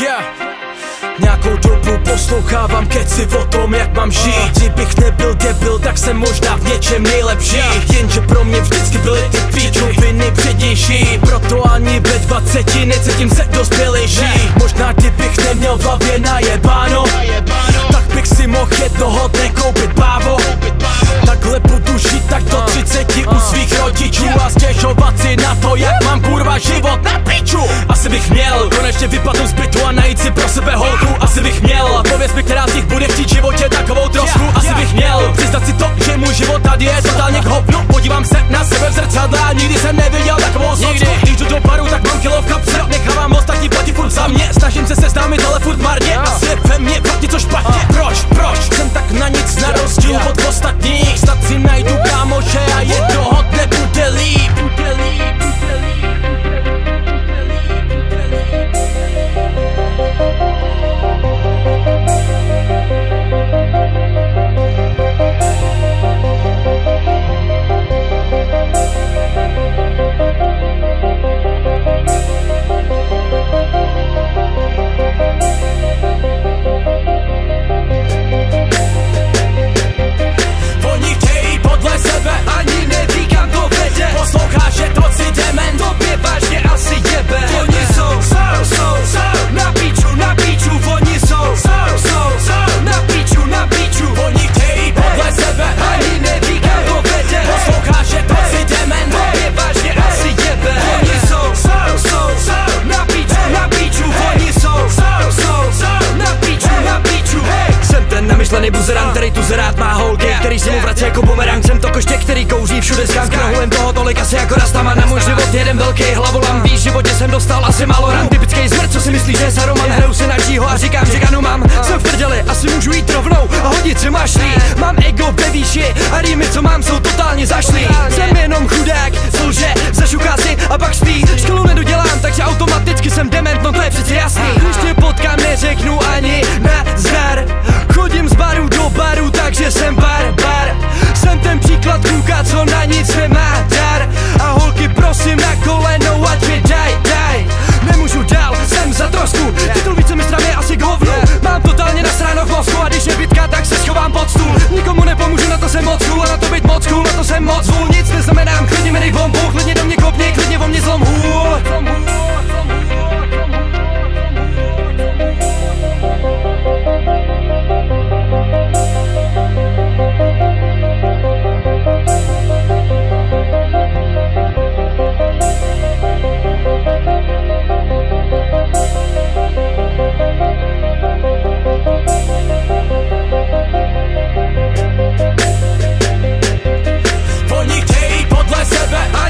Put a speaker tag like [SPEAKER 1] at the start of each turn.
[SPEAKER 1] Yeah. Nějakou dobu poslouchávám keci o tom, jak mám žít. Kdybych nebyl debil, tak jsem možná v něčem nejlepší. Jenže pro mě vždycky byly ty píčoviny přednější Proto ani ve 20 necítím se dospělejší Možná kdybych neměl v hlavě najebáno Tak bych si mohl jednoho dne koupit bávo. Takhle budu žít tak do 30 u svých rodičů A stěžovat si na to, jak mám kurva život. Na piču! Asi bych měl konečně vypadnout z bytu a najít si pro sebe holku. Asi bych měl. A pověz mi, která z nich bude chtít životě takovou trošku Asi bych měl přiznat si to, že můj život tady je totálně k hovnu Podívám se na sebe v zrcadle a nikdy jsem neviděl takovou socku. Když jdu do baru, tak mám kilo v kapse Nechávám ostatní platit furt za mě. Snažím se seznámit, ale furt marně
[SPEAKER 2] jako bumerang Jsem to koště, který kouří všude s Krahulem toho tolik asi jako Rastaman Na můj život jeden velký hlavolam Víš, v životě jsem dostal asi málo ran. Typický zmrt, co si myslí, že je saroman Hraju se na čího a říkám, že kanu mám. Jsem v prdeli, asi můžu jít rovnou A hodit si mašlí Mám ego ve výši A rýmy, co mám, jsou totálně zašlý. Jsem jenom chudák, co lže, zašuká si a pak spí. Školu nedodělám, takže automaticky druga, co na nic nie ma. setback. I